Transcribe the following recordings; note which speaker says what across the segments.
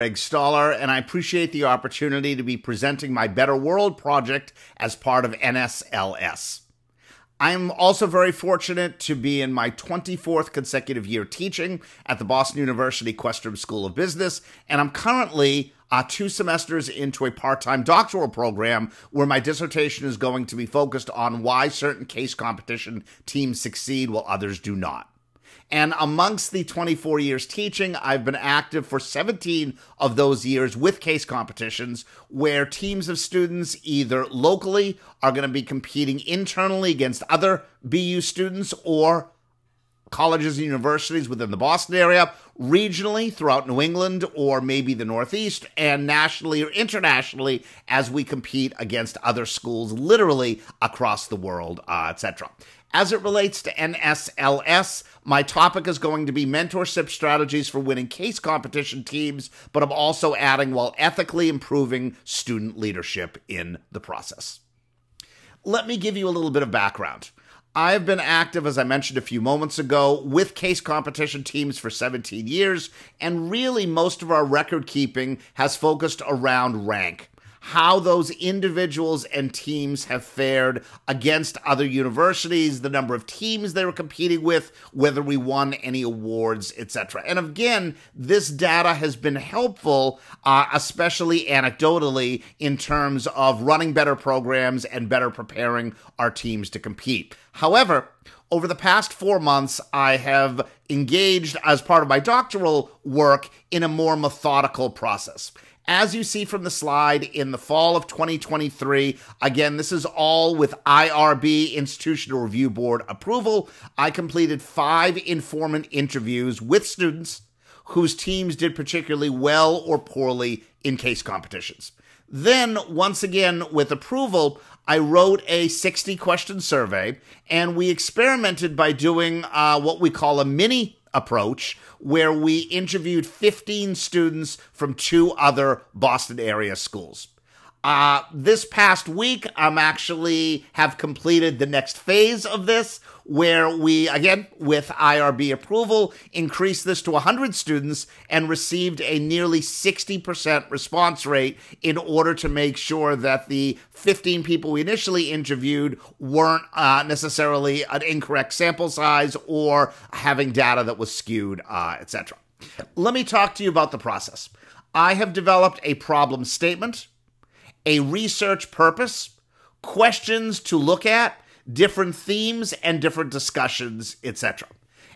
Speaker 1: Greg Stoller, and I appreciate the opportunity to be presenting my Better World project as part of NSLS. I'm also very fortunate to be in my 24th consecutive year teaching at the Boston University Questrom School of Business, and I'm currently uh, two semesters into a part time doctoral program where my dissertation is going to be focused on why certain case competition teams succeed while others do not. And amongst the 24 years teaching, I've been active for 17 of those years with case competitions where teams of students either locally are going to be competing internally against other BU students or colleges and universities within the Boston area, regionally throughout New England or maybe the Northeast, and nationally or internationally as we compete against other schools literally across the world, uh, etc. As it relates to NSLS, my topic is going to be mentorship strategies for winning case competition teams, but I'm also adding while ethically improving student leadership in the process. Let me give you a little bit of background. I've been active, as I mentioned a few moments ago, with case competition teams for 17 years, and really most of our record keeping has focused around rank how those individuals and teams have fared against other universities, the number of teams they were competing with, whether we won any awards, etc. And again, this data has been helpful, uh, especially anecdotally, in terms of running better programs and better preparing our teams to compete. However, over the past four months, I have engaged as part of my doctoral work in a more methodical process. As you see from the slide, in the fall of 2023, again, this is all with IRB, Institutional Review Board approval. I completed five informant interviews with students whose teams did particularly well or poorly in case competitions. Then, once again, with approval, I wrote a 60 question survey and we experimented by doing uh, what we call a mini approach where we interviewed 15 students from two other Boston area schools. Uh, this past week, I'm actually have completed the next phase of this, where we, again, with IRB approval, increased this to 100 students and received a nearly 60% response rate in order to make sure that the 15 people we initially interviewed weren't uh, necessarily an incorrect sample size or having data that was skewed, uh, etc. Let me talk to you about the process. I have developed a problem statement, a research purpose, questions to look at, different themes and different discussions, etc.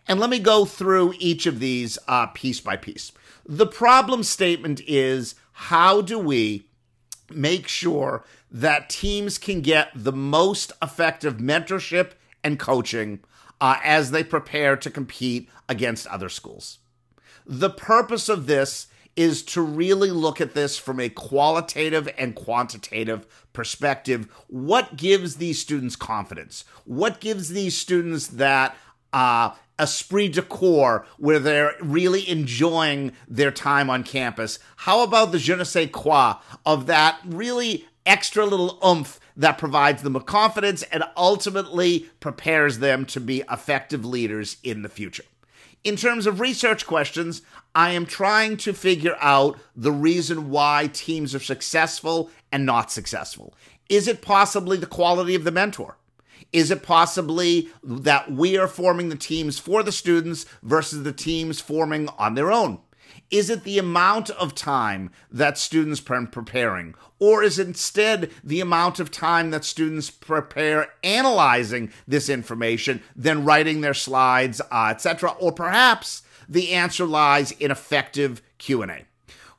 Speaker 1: And let me go through each of these uh, piece by piece. The problem statement is how do we make sure that teams can get the most effective mentorship and coaching uh, as they prepare to compete against other schools? The purpose of this is to really look at this from a qualitative and quantitative perspective. What gives these students confidence? What gives these students that uh, esprit de corps where they're really enjoying their time on campus? How about the je ne sais quoi of that really extra little oomph that provides them with confidence and ultimately prepares them to be effective leaders in the future? In terms of research questions, I am trying to figure out the reason why teams are successful and not successful. Is it possibly the quality of the mentor? Is it possibly that we are forming the teams for the students versus the teams forming on their own? Is it the amount of time that students are preparing? Or is instead the amount of time that students prepare analyzing this information, then writing their slides, uh, etc.? Or perhaps the answer lies in effective Q&A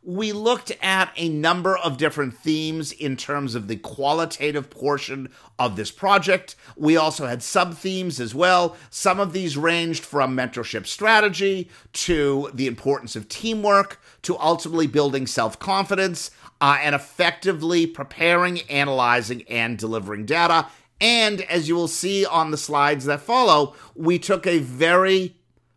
Speaker 1: we looked at a number of different themes in terms of the qualitative portion of this project. We also had sub themes as well. Some of these ranged from mentorship strategy to the importance of teamwork to ultimately building self confidence uh, and effectively preparing, analyzing, and delivering data. And as you will see on the slides that follow, we took a very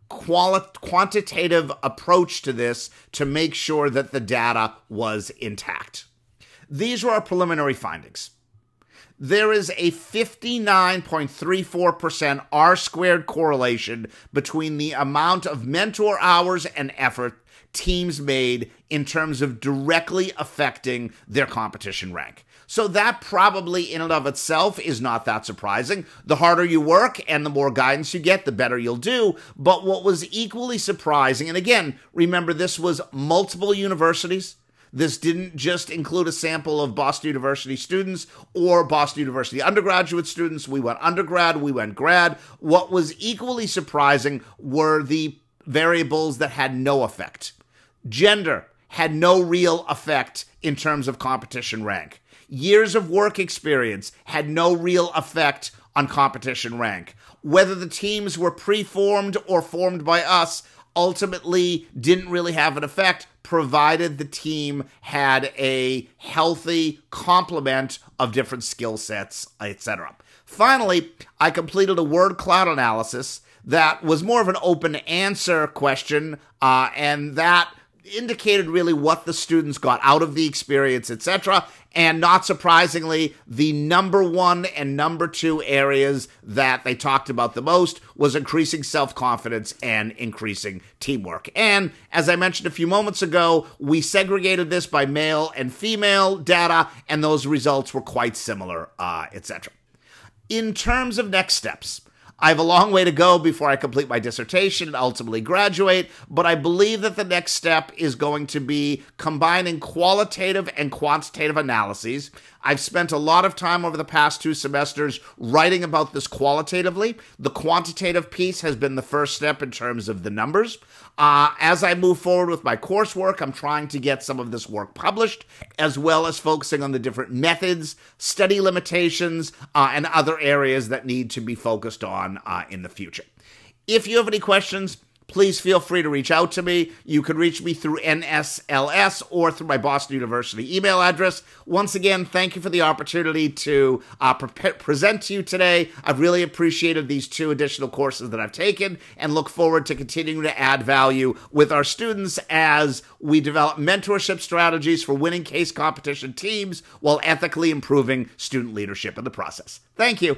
Speaker 1: quali- quantitative approach to this to make sure that the data was intact. These were our preliminary findings. There is a 59.34% R squared correlation between the amount of mentor hours and effort teams made in terms of directly affecting their competition rank. So that probably in and of itself is not that surprising. The harder you work and the more guidance you get, the better you'll do. But what was equally surprising, and again, remember this was multiple universities. This didn't just include a sample of Boston University students or Boston University undergraduate students. We went undergrad, we went grad. What was equally surprising were the variables that had no effect. Gender had no real effect in terms of competition rank years of work experience had no real effect on competition rank. Whether the teams were pre-formed or formed by us ultimately didn't really have an effect provided the team had a healthy complement of different skill sets, etc. Finally, I completed a word cloud analysis that was more of an open answer question, uh, and that indicated really what the students got out of the experience, etc. And not surprisingly, the number one and number two areas that they talked about the most was increasing self confidence and increasing teamwork. And as I mentioned a few moments ago, we segregated this by male and female data, and those results were quite similar, uh, etc. In terms of next steps, I have a long way to go before I complete my dissertation and ultimately graduate, but I believe that the next step is going to be combining qualitative and quantitative analyses. I've spent a lot of time over the past two semesters writing about this qualitatively. The quantitative piece has been the first step in terms of the numbers. Uh, as I move forward with my coursework, I'm trying to get some of this work published, as well as focusing on the different methods, study limitations, uh, and other areas that need to be focused on uh, in the future. If you have any questions, please feel free to reach out to me. You can reach me through NSLS or through my Boston University email address. Once again, thank you for the opportunity to uh, pre- present to you today. I've really appreciated these two additional courses that I've taken and look forward to continuing to add value with our students as we develop mentorship strategies for winning case competition teams while ethically improving student leadership in the process. Thank you.